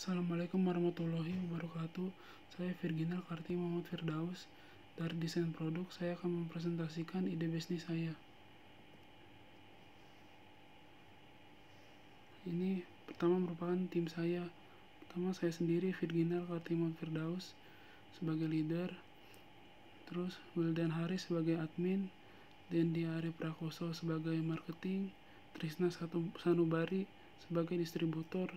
Assalamualaikum warahmatullahi wabarakatuh. Saya Virginal Karti Muhammad Firdaus. Dari desain produk, saya akan mempresentasikan ide bisnis saya. Ini pertama merupakan tim saya. Pertama saya sendiri Virginal Karti Muhammad Firdaus sebagai leader. Terus Wildan Haris sebagai admin, Dendi Ari Prakoso sebagai marketing, Trisna Sanubari sebagai distributor,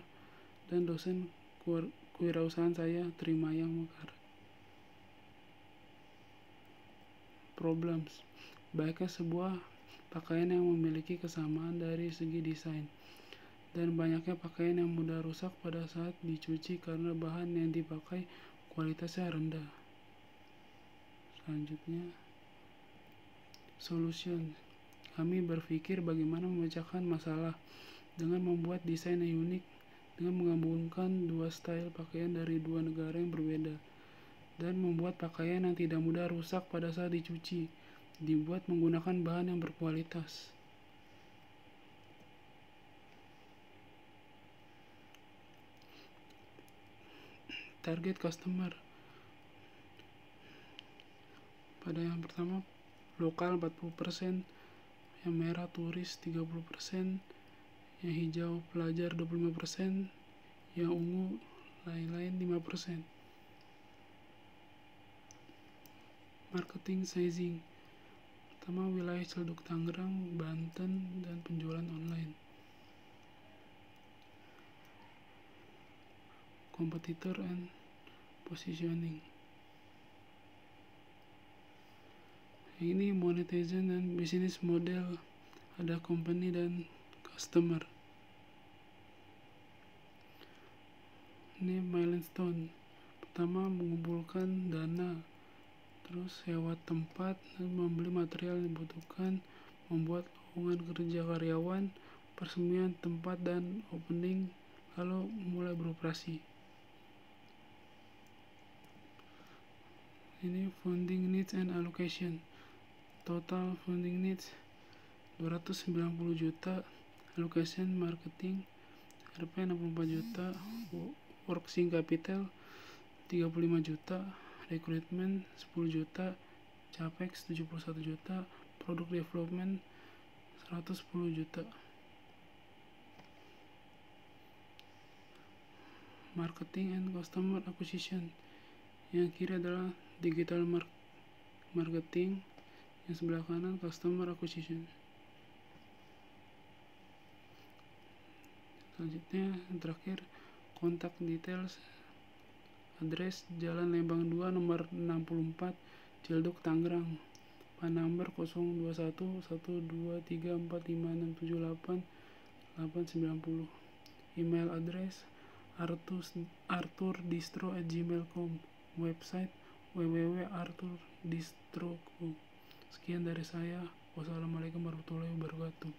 dan dosen kewirausahaan saya terima yang Mekar. Problems Baiknya sebuah pakaian yang memiliki kesamaan dari segi desain dan banyaknya pakaian yang mudah rusak pada saat dicuci karena bahan yang dipakai kualitasnya rendah. Selanjutnya, solution. Kami berpikir bagaimana memecahkan masalah dengan membuat desain yang unik dengan menggabungkan dua style pakaian dari dua negara yang berbeda dan membuat pakaian yang tidak mudah rusak pada saat dicuci dibuat menggunakan bahan yang berkualitas. Target customer pada yang pertama lokal 40%, yang merah turis 30%, yang hijau pelajar 25%, yang ungu lain-lain 5%. Marketing sizing pertama wilayah Celduk Tangerang, Banten, dan penjualan online. Kompetitor and positioning. Ini monetization dan business model ada company dan customer. Ini milestone. Pertama mengumpulkan dana. Terus sewa tempat dan membeli material yang dibutuhkan membuat lowongan kerja karyawan peresmian tempat dan opening lalu mulai beroperasi. Ini funding needs and allocation. Total funding needs 290 juta. Allocation marketing RP 64 juta working capital 35 juta. Rekrutmen 10 juta. Capex 71 juta. Produk development 110 juta. Marketing and customer acquisition. Yang kiri adalah digital marketing. Yang sebelah kanan customer acquisition. Selanjutnya yang terakhir kontak details. Address Jalan Lembang 2 nomor 64 Cilduk Tangerang. PAN number 02112345678890 email address artus arturdistro@gmail.com website www.arturdistro.com sekian dari saya. Wassalamualaikum warahmatullahi wabarakatuh